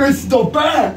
It's the back.